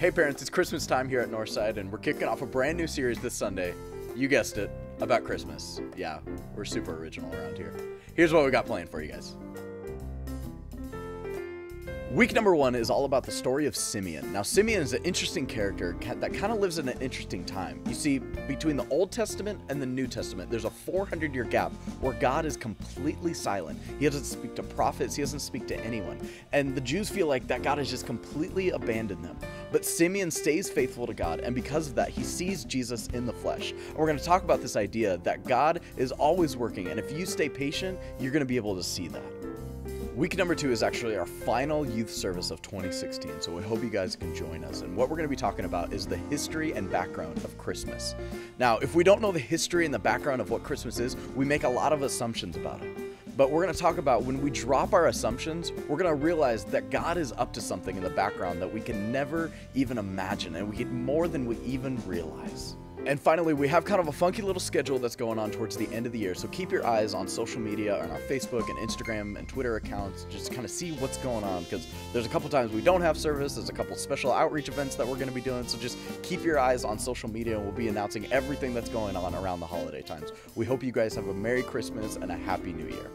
Hey parents, it's Christmas time here at Northside, and we're kicking off a brand new series this Sunday. You guessed it, about Christmas. Yeah, we're super original around here. Here's what we got planned for you guys. Week number one is all about the story of Simeon. Now, Simeon is an interesting character that kind of lives in an interesting time. You see, between the Old Testament and the New Testament, there's a 400 year gap where God is completely silent. He doesn't speak to prophets, he doesn't speak to anyone. And the Jews feel like that God has just completely abandoned them. But Simeon stays faithful to God, and because of that, he sees Jesus in the flesh. And we're going to talk about this idea that God is always working, and if you stay patient, you're going to be able to see that. Week number two is actually our final youth service of 2016, so we hope you guys can join us. And what we're going to be talking about is the history and background of Christmas. Now, if we don't know the history and the background of what Christmas is, we make a lot of assumptions about it. But we're going to talk about when we drop our assumptions, we're going to realize that God is up to something in the background that we can never even imagine, and we get more than we even realize. And finally, we have kind of a funky little schedule that's going on towards the end of the year. So keep your eyes on social media, on our Facebook and Instagram and Twitter accounts, just kind of see what's going on because there's a couple times we don't have service. There's a couple special outreach events that we're going to be doing. So just keep your eyes on social media and we'll be announcing everything that's going on around the holiday times. We hope you guys have a Merry Christmas and a Happy New Year.